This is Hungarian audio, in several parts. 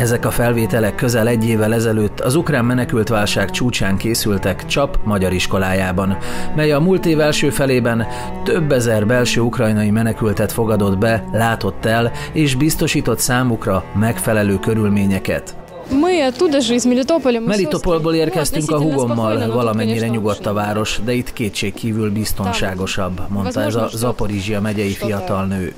Ezek a felvételek közel egy évvel ezelőtt az ukrán menekültválság csúcsán készültek Csap magyar iskolájában, mely a múlt év első felében több ezer belső ukrajnai menekültet fogadott be, látott el és biztosított számukra megfelelő körülményeket. Melitopolból érkeztünk a hugommal, valamennyire nyugodt a város, de itt kétségkívül biztonságosabb, mondta ez a Zaporizsia megyei fiatal nő.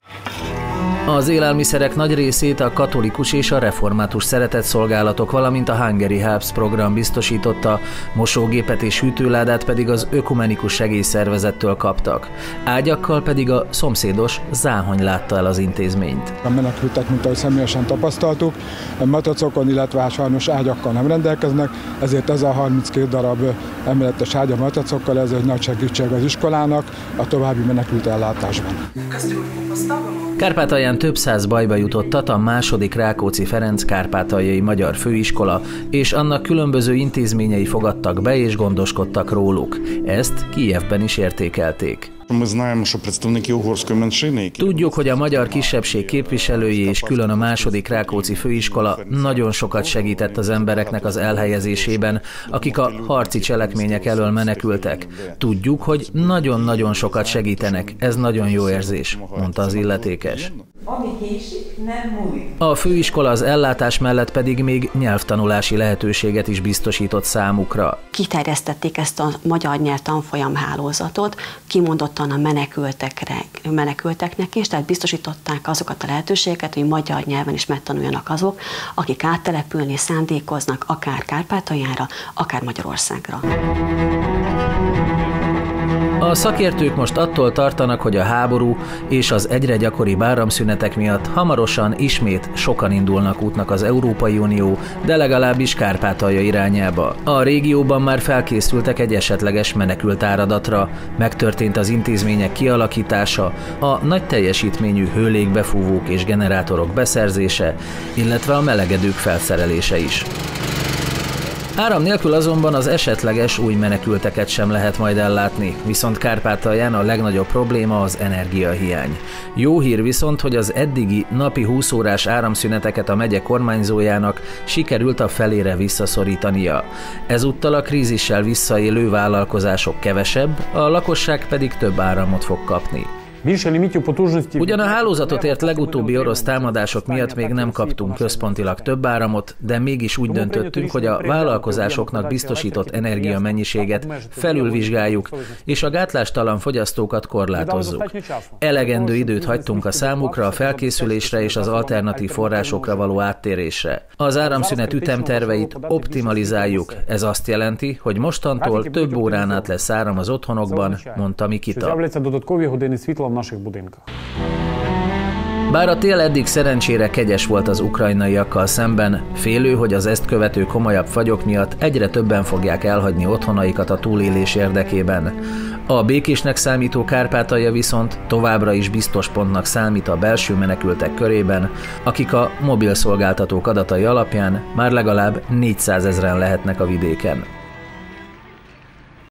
Az élelmiszerek nagy részét a katolikus és a református szeretett szolgálatok, valamint a Hungary Helps program biztosította, mosógépet és hűtőládát pedig az ökumenikus segélyszervezettől kaptak. Ágyakkal pedig a szomszédos Záhony látta el az intézményt. A menekültek, mint ahogy személyesen tapasztaltuk, matacokon, illetve sajnos ágyakkal nem rendelkeznek, ezért ez a 32 darab emeletes ágy a matacokkal, ez egy nagy segítség az iskolának a további menekült ellátásban. Kárpátalján több száz bajba jutottat a második Rákóczi Ferenc Kárpátaljai Magyar Főiskola, és annak különböző intézményei fogadtak be és gondoskodtak róluk. Ezt Kijevben is értékelték. Tudjuk, hogy a magyar kisebbség képviselői és külön a második Rákóczi főiskola nagyon sokat segített az embereknek az elhelyezésében, akik a harci cselekmények elől menekültek. Tudjuk, hogy nagyon-nagyon sokat segítenek. Ez nagyon jó érzés, mondta az illetékes. A főiskola az ellátás mellett pedig még nyelvtanulási lehetőséget is biztosított számukra. Kiterjesztették ezt a magyar nyelv tanfolyam hálózatot, kimondottan a menekültekre, menekülteknek is, tehát biztosították azokat a lehetőségeket, hogy magyar nyelven is megtanuljanak azok, akik áttelepülni szándékoznak akár Kárpátaljára, akár Magyarországra. A szakértők most attól tartanak, hogy a háború és az egyre gyakoribb áramszünetek miatt hamarosan ismét sokan indulnak útnak az Európai Unió, de legalábbis Kárpátalja irányába. A régióban már felkészültek egy esetleges menekült áradatra, megtörtént az intézmények kialakítása, a nagy teljesítményű hőlégbefúvók és generátorok beszerzése, illetve a melegedők felszerelése is. Áram nélkül azonban az esetleges új menekülteket sem lehet majd ellátni, viszont Kárpátalján a legnagyobb probléma az energiahiány. Jó hír viszont, hogy az eddigi napi 20 órás áramszüneteket a megye kormányzójának sikerült a felére visszaszorítania. Ezúttal a krízissel visszaélő vállalkozások kevesebb, a lakosság pedig több áramot fog kapni. Ugyan a hálózatot ért legutóbbi orosz támadások miatt még nem kaptunk központilag több áramot, de mégis úgy döntöttünk, hogy a vállalkozásoknak biztosított energiamennyiséget felülvizsgáljuk, és a gátlástalan fogyasztókat korlátozzuk. Elegendő időt hagytunk a számukra, a felkészülésre és az alternatív forrásokra való áttérésre. Az áramszünet ütemterveit optimalizáljuk. Ez azt jelenti, hogy mostantól több órán át lesz áram az otthonokban, mondta Mikita в наших будинках. Bár a tél eddig szerencsére kegyes volt az ukrajnaiakkal szemben, félő, hogy az ezt követő komolyabb fagyok miatt egyre többen fogják elhagyni otthonaikat a túlélés érdekében. A békésnek számító Kárpátalja viszont továbbra is biztos pontnak számít a belső menekültek körében, akik a mobil szolgáltatók adatai alapján már legalább 400 ezeren lehetnek a vidéken.